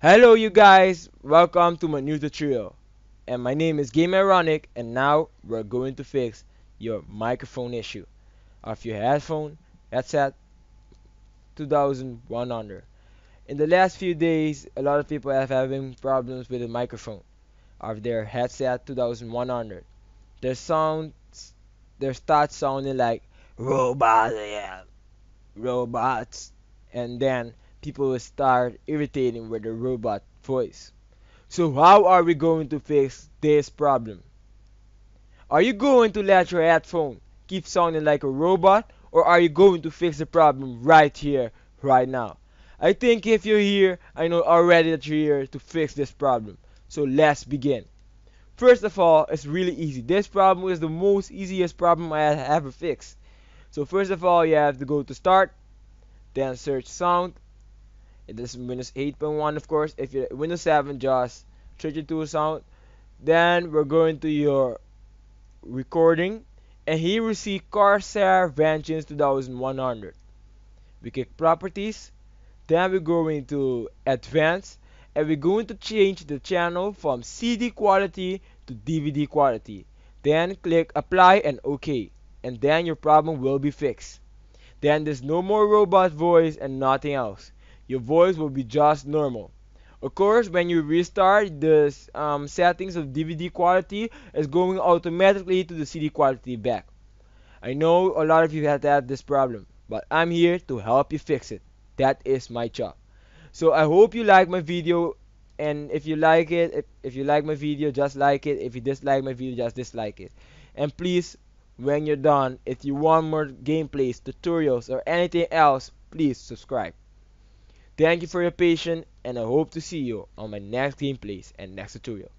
Hello you guys, welcome to my new tutorial. And my name is Game Ironic and now we're going to fix your microphone issue of your headphone headset 2100. In the last few days, a lot of people have having problems with the microphone of their headset 2100. Their sounds, their starts sounding like robots, yeah, robots, and then people will start irritating with the robot voice. So how are we going to fix this problem? Are you going to let your headphone keep sounding like a robot or are you going to fix the problem right here, right now? I think if you're here, I know already that you're here to fix this problem. So let's begin. First of all, it's really easy. This problem is the most easiest problem I have ever fixed. So first of all, you have to go to start, then search sound, it is Windows 8.1 of course. If you're Windows 7 just 32 sound. Then we're going to your recording. And here we see Corsair Vengeance 2100 we click properties. Then we're going to advanced and we're going to change the channel from CD quality to DVD quality. Then click apply and OK. And then your problem will be fixed. Then there's no more robot voice and nothing else your voice will be just normal. Of course, when you restart, the um, settings of DVD quality is going automatically to the CD quality back. I know a lot of you have had this problem, but I'm here to help you fix it. That is my job. So I hope you like my video, and if you like it, if, if you like my video, just like it. If you dislike my video, just dislike it. And please, when you're done, if you want more gameplays, tutorials, or anything else, please subscribe. Thank you for your patience and I hope to see you on my next gameplays and next tutorial.